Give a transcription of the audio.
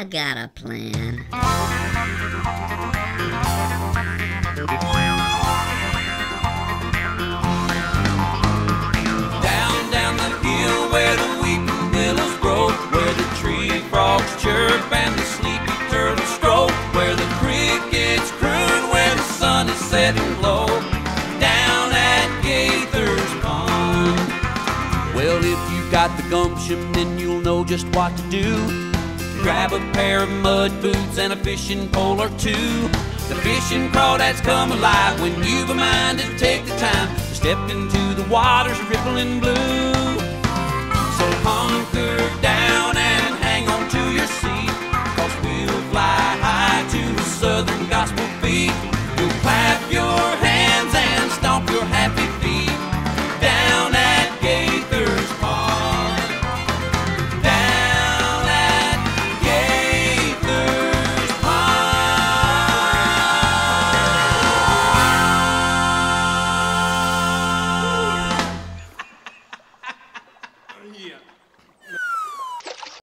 I got a plan. Down, down the hill where the weeping willows grow, where the tree frogs chirp and the sleepy turtles stroll, where the crickets croon, where the sun is setting low. Down at Gaither's Pond. Well, if you got the gumption, then you'll know just what to do. Grab a pair of mud boots and a fishing pole or two. The fishing crawdads come alive when you've a mind to take the time to step into the waters rippling blue. So hunker down and hang on to your seat, cause we'll fly high to the southern gospel beat. You'll clap your